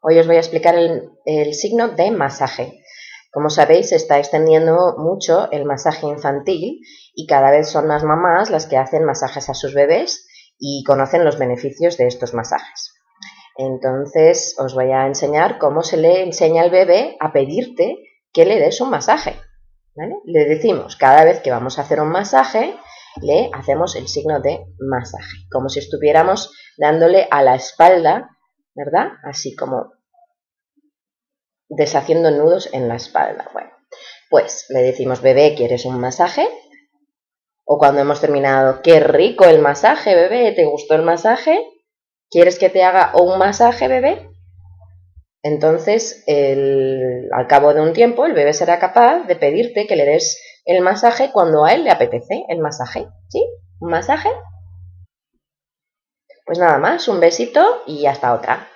Hoy os voy a explicar el, signo de masaje. Como sabéis, se está extendiendo mucho el masaje infantil y cada vez son más mamás las que hacen masajes a sus bebés y conocen los beneficios de estos masajes. Entonces, os voy a enseñar cómo se le enseña al bebé a pedirte que le des un masaje. Le decimos, cada vez que vamos a hacer un masaje, le hacemos el signo de masaje, como si estuviéramos dándole a la espalda ¿verdad? Así como deshaciendo nudos en la espalda. Bueno, pues le decimos, bebé, ¿quieres un masaje? O cuando hemos terminado, qué rico el masaje, bebé, ¿te gustó el masaje? ¿Quieres que te haga un masaje, bebé? Entonces, al cabo de un tiempo, el bebé será capaz de pedirte que le des el masaje cuando a él le apetece el masaje. ¿Sí? ¿Un masaje? Pues nada más, un besito y hasta otra.